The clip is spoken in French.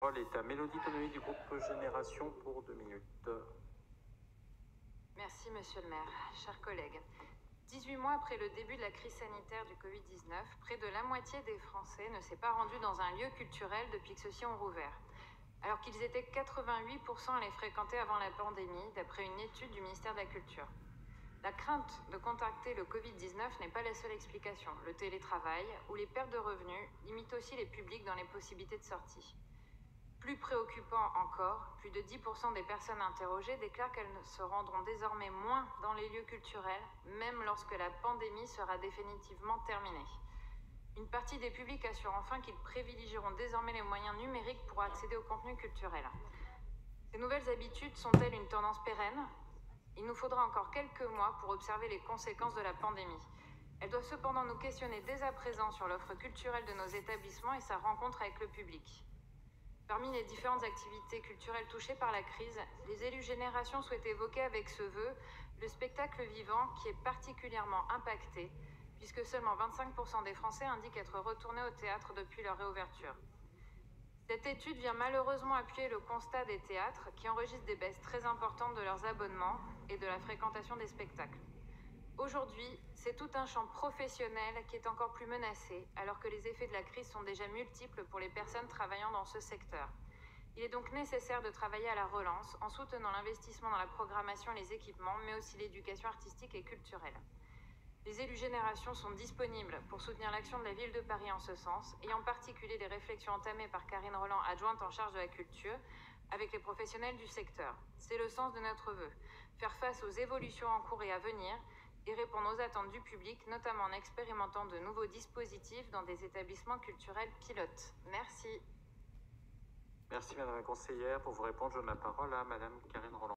Parole est à Mélodie Tonoï du groupe Génération pour deux minutes. Merci, monsieur le maire. Chers collègues, 18 mois après le début de la crise sanitaire du Covid-19, près de la moitié des Français ne s'est pas rendu dans un lieu culturel depuis que ceux-ci ont rouvert. Alors qu'ils étaient 88% à les fréquenter avant la pandémie, d'après une étude du ministère de la Culture. La crainte de contacter le Covid-19 n'est pas la seule explication. Le télétravail ou les pertes de revenus limitent aussi les publics dans les possibilités de sortie. Plus préoccupant encore, plus de 10% des personnes interrogées déclarent qu'elles se rendront désormais moins dans les lieux culturels, même lorsque la pandémie sera définitivement terminée. Une partie des publics assure enfin qu'ils privilégieront désormais les moyens numériques pour accéder au contenu culturel. Ces nouvelles habitudes sont-elles une tendance pérenne? Il nous faudra encore quelques mois pour observer les conséquences de la pandémie. Elles doivent cependant nous questionner dès à présent sur l'offre culturelle de nos établissements et sa rencontre avec le public. Parmi les différentes activités culturelles touchées par la crise, les élus générations souhaitent évoquer avec ce vœu le spectacle vivant qui est particulièrement impacté, puisque seulement 25% des Français indiquent être retournés au théâtre depuis leur réouverture. Cette étude vient malheureusement appuyer le constat des théâtres qui enregistrent des baisses très importantes de leurs abonnements et de la fréquentation des spectacles. Aujourd'hui, c'est tout un champ professionnel qui est encore plus menacé, alors que les effets de la crise sont déjà multiples pour les personnes travaillant dans ce secteur. Il est donc nécessaire de travailler à la relance en soutenant l'investissement dans la programmation et les équipements, mais aussi l'éducation artistique et culturelle. Les élus générations sont disponibles pour soutenir l'action de la ville de Paris en ce sens, et en particulier les réflexions entamées par Karine Roland, adjointe en charge de la culture, avec les professionnels du secteur. C'est le sens de notre vœu, faire face aux évolutions en cours et à venir, et répondre aux attentes du public, notamment en expérimentant de nouveaux dispositifs dans des établissements culturels pilotes. Merci. Merci Madame la conseillère. Pour vous répondre, je donne la parole à Madame Karine Roland.